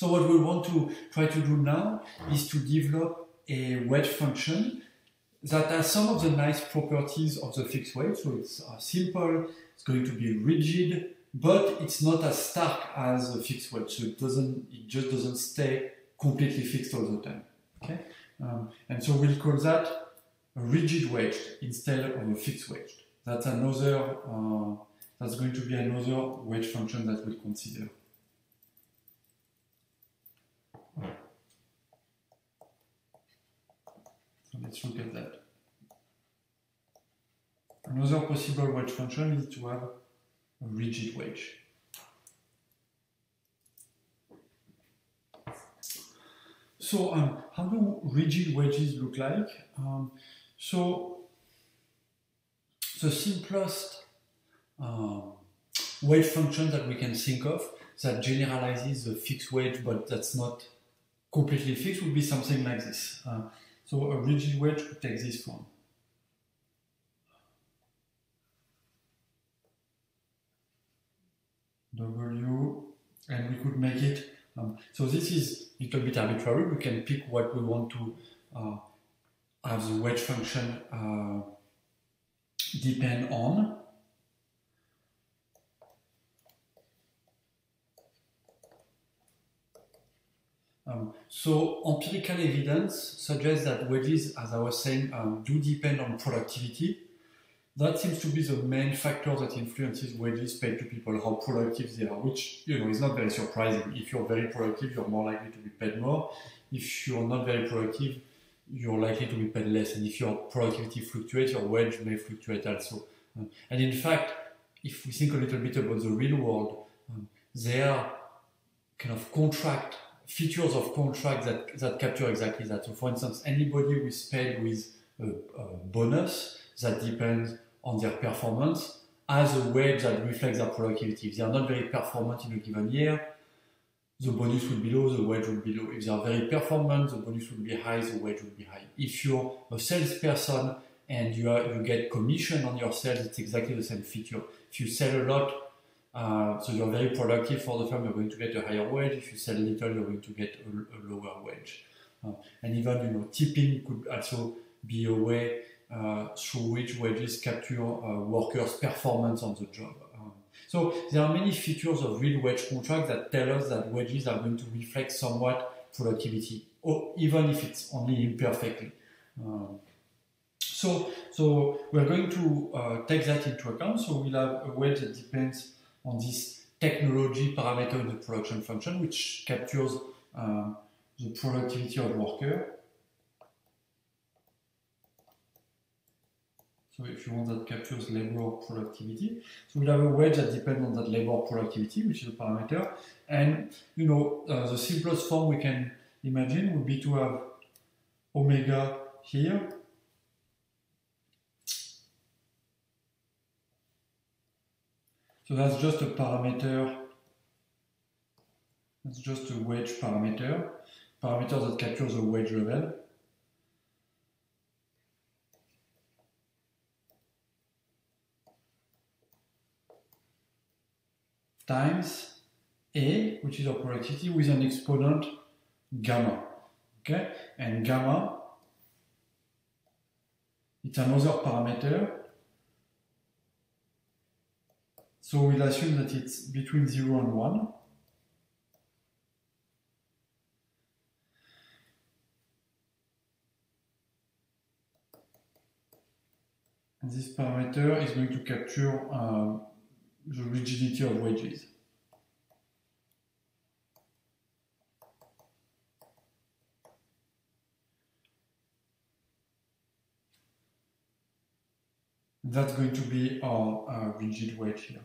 So what we want to try to do now is to develop a wage function that has some of the nice properties of the fixed wage. So it's uh, simple, it's going to be rigid, but it's not as stark as a fixed wage. So it doesn't, it just doesn't stay completely fixed all the time. Okay, um, and so we'll call that a rigid wage instead of a fixed wage. That's another. Uh, that's going to be another wage function that we'll consider. So let's look at that. Another possible wage function is to have a rigid wage. So um, how do rigid wages look like? Um, so the simplest um, wage function that we can think of that generalizes the fixed wage but that's not completely fixed would be something like this. Uh, so a rigid wage could take this form. W, and we could make it. Um, so this is a little bit arbitrary. We can pick what we want to uh, have the wage function uh, depend on. Um, so empirical evidence suggests that wages, as I was saying, um, do depend on productivity. That seems to be the main factor that influences wages paid to people, how productive they are, which you know is not very surprising. If you're very productive, you're more likely to be paid more. If you're not very productive, you're likely to be paid less. And if your productivity fluctuates, your wage may fluctuate also. Um, and in fact, if we think a little bit about the real world, um, there are kind of contract features of contracts that, that capture exactly that. So, for instance, anybody who is paid with a, a bonus that depends on their performance has a wage that reflects their productivity. If they are not very performant in a given year, the bonus will be low, the wage will be low. If they are very performant, the bonus will be high, the wage will be high. If you're a salesperson and you, are, you get commission on your sales, it's exactly the same feature. If you sell a lot, uh, so you're very productive for the firm, you're going to get a higher wage. If you sell little, you're going to get a, a lower wage. Uh, and even, you know, tipping could also be a way uh, through which wages capture uh, workers' performance on the job. Um, so there are many features of real wage contracts that tell us that wages are going to reflect somewhat productivity, or even if it's only imperfectly. Um, so, so we're going to uh, take that into account. So we'll have a wage that depends on this technology parameter in the production function, which captures um, the productivity of worker. So if you want that captures labor productivity. So we'll have a wage that depends on that labor productivity, which is a parameter. And you know, uh, the simplest form we can imagine would be to have omega here. So that's just a parameter, that's just a wage parameter, parameter that captures the wage level. times A, which is our productivity, with an exponent gamma. Okay? And gamma, it's another parameter. So we'll assume that it's between 0 and 1. And this parameter is going to capture uh, the rigidity of wages. That's going to be our uh, rigid wage here.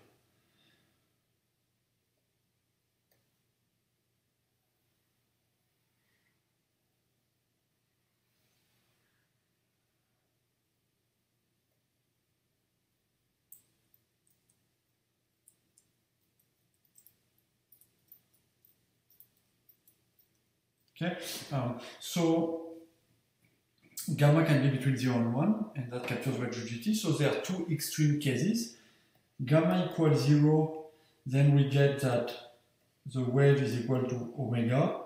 Okay, um, so gamma can be between 0 and 1, and that captures wage. So there are two extreme cases. Gamma equals 0, then we get that the wage is equal to omega,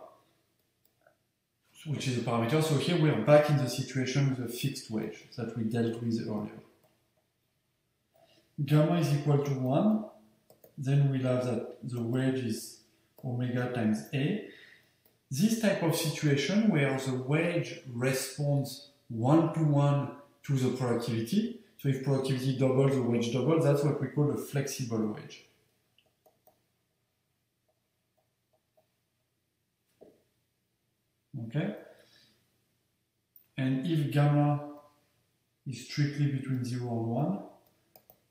which is a parameter. So here we are back in the situation with a fixed wage that we dealt with earlier. Gamma is equal to 1. Then we'll have that the wage is omega times A. This type of situation where the wage responds one-to-one -one to the productivity. So if productivity doubles, the wage doubles, that's what we call a flexible wage. Okay? And if gamma is strictly between 0 and 1,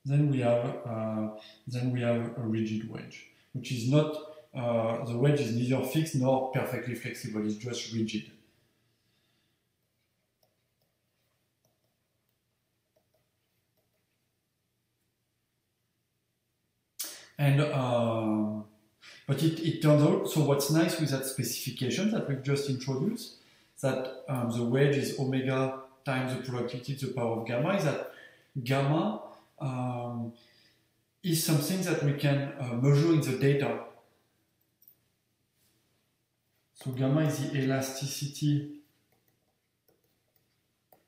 then we have uh, then we have a rigid wage, which is not uh, the wage is neither fixed nor perfectly flexible. It's just rigid. And uh, but it, it turns out, so what's nice with that specification that we've just introduced, that um, the wage is omega times the productivity to the power of gamma, is that gamma um, is something that we can uh, measure in the data. So gamma is the elasticity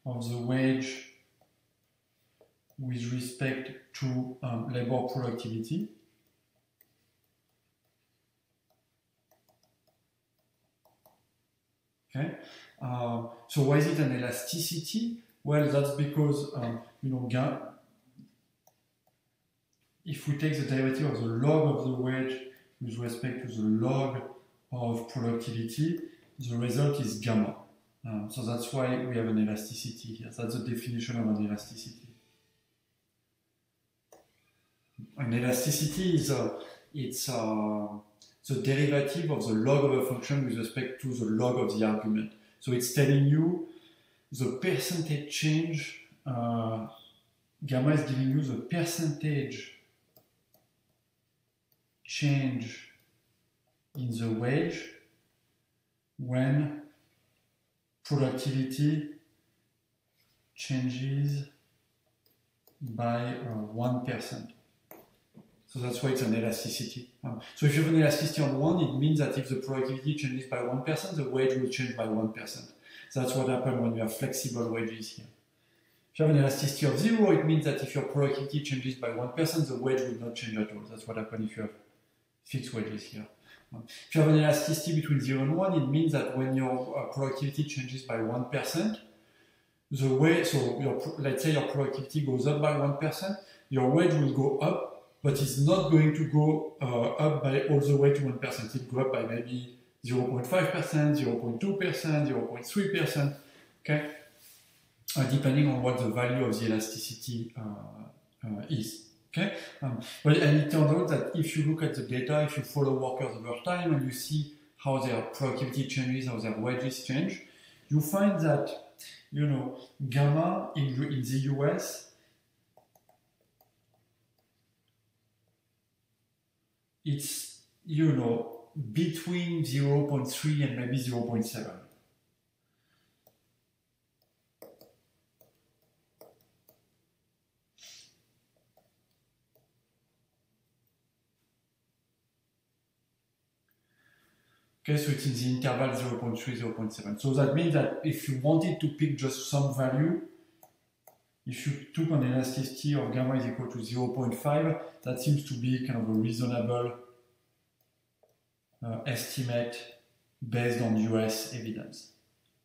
of the wage with respect to um, labor productivity. Okay, uh, so why is it an elasticity? Well, that's because um, you know gamma. if we take the derivative of the log of the wage with respect to the log of productivity, the result is gamma. Um, so that's why we have an elasticity here. That's the definition of an elasticity. An elasticity is a, it's a, the derivative of the log of a function with respect to the log of the argument. So it's telling you the percentage change, uh, gamma is giving you the percentage change in the wage when productivity changes by uh, 1%. So that's why it's an elasticity. Um, so if you have an elasticity on 1, it means that if the productivity changes by 1%, the wage will change by 1%. That's what happens when you have flexible wages here. If you have an elasticity of 0, it means that if your productivity changes by 1%, the wage will not change at all. That's what happens if you have fixed wages here. If you have an elasticity between 0 and 1, it means that when your uh, productivity changes by 1%, the way, so your, let's say your productivity goes up by 1%, your wage will go up but it's not going to go uh, up by all the way to 1%. It will go up by maybe 0.5%, 0.2%, 0.3%, okay? Uh, depending on what the value of the elasticity uh, uh is. Okay, um, but and it turns out that if you look at the data, if you follow workers over time and you see how their productivity changes, how their wages change, you find that you know gamma in, in the US it's you know between 0.3 and maybe 0.7. Okay, so it's in the interval 0.3, 0.7. So that means that if you wanted to pick just some value, if you took an elasticity of gamma is equal to 0.5, that seems to be kind of a reasonable uh, estimate based on US evidence.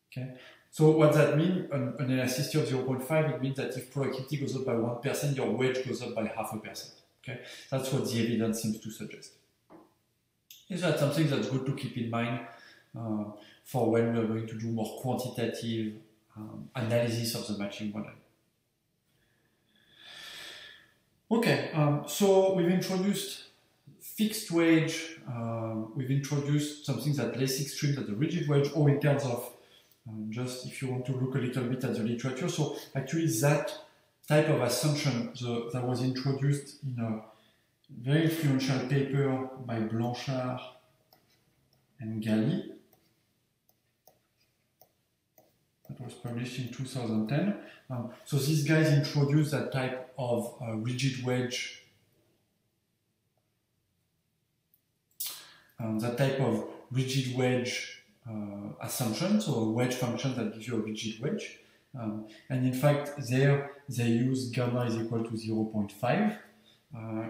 Okay, so what that means, an, an elasticity of 0.5, it means that if productivity goes up by 1%, your wage goes up by half a percent. Okay, that's what the evidence seems to suggest. Is that something that's good to keep in mind uh, for when we're going to do more quantitative um, analysis of the matching model? Okay, um, so we've introduced fixed wage, uh, we've introduced something that's less extreme than the rigid wage, or in terms of um, just if you want to look a little bit at the literature. So actually that type of assumption the, that was introduced in a very influential paper by Blanchard and Galí that was published in 2010. Um, so these guys introduced that type of uh, rigid wage um, that type of rigid wage uh, assumption, so a wage function that gives you a rigid wage. Um, and in fact, there they use gamma is equal to 0.5 uh,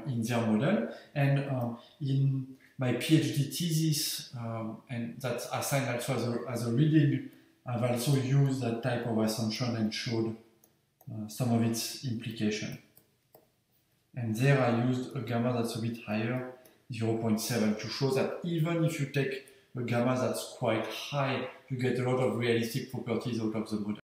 in their model. And uh, in my PhD thesis, um, and that's assigned also as a, as a reading, I've also used that type of assumption and showed uh, some of its implication. And there I used a gamma that's a bit higher, 0.7, to show that even if you take a gamma that's quite high, you get a lot of realistic properties out of the model.